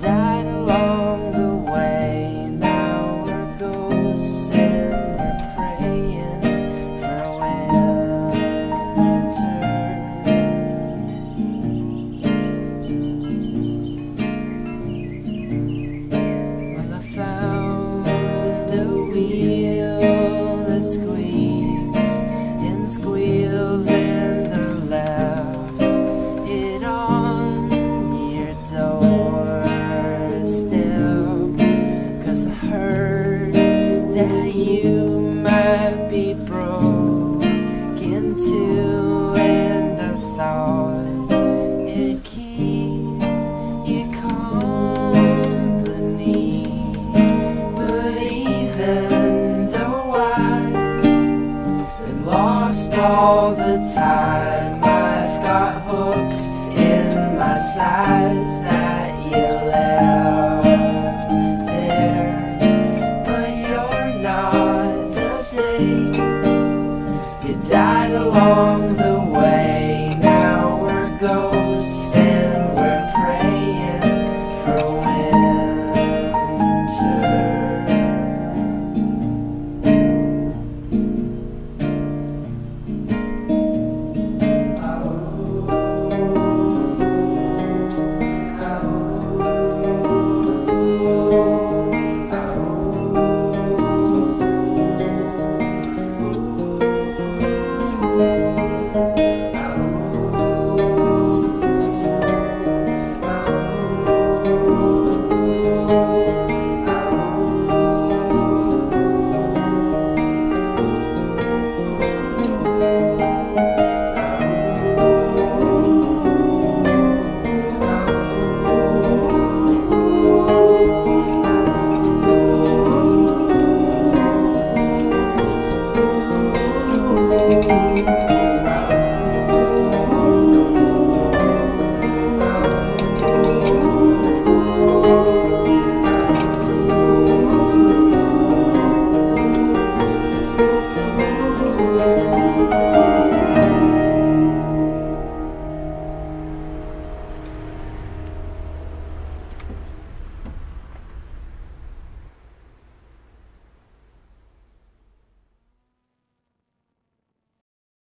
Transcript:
died along the way. Now we're ghosts and we're praying for winter. Well, I found a wheel that squeezed.